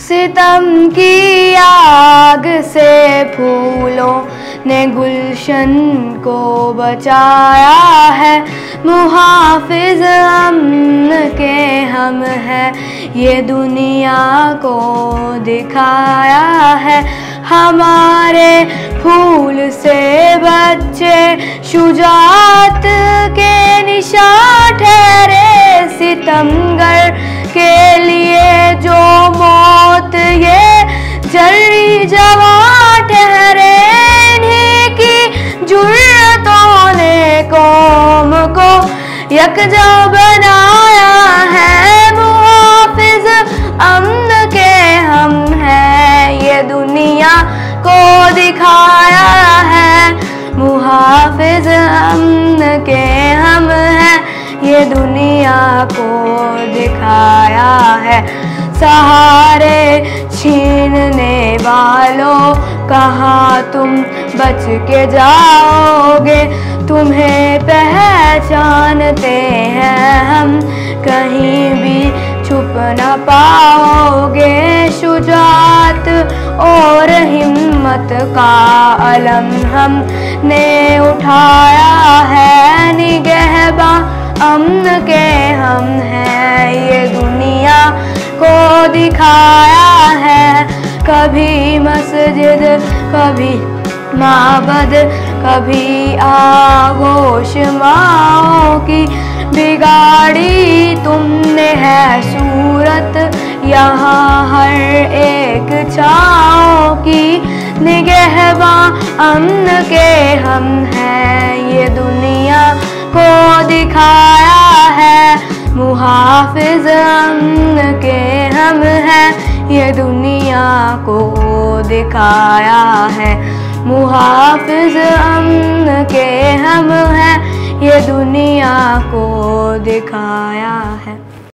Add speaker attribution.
Speaker 1: सितम की आग से फूलों ने गुलशन को बचाया है। मुहाफिज अमन के हम हैं। ये दुनिया को दिखाया है। हमारे फूल से बच्चे शुजात के निशा ठहरे सितमगर के यकजा बनाया है मुहाफिज अमन के हम हैं। ये दुनिया को दिखाया है मुहाफिज अमन के हम हैं। ये दुनिया को दिखाया है। सहारे छीनने वालों, कहा तुम बच के जाओगे? तुम्हें पहचानते हैं हम। कहीं भी छुप न पाओगे शुजात और हिम्मत का अलम हम ने उठाया है निगहबा। अमन के हम हैं ये दुनिया को दिखाया है। कभी मस्जिद, कभी माबद कभी आगोश माओ की बिगाड़ी तुमने है सूरत। यहाँ हर एक छाओ की निगहबा अमन के हम हैं। ये दुनिया को दिखाया है। मुहाफिज अमन के हम हैं। ये दुनिया को दिखाया है। मुहाफिज अमन के हम हैं। ये दुनिया को दिखाया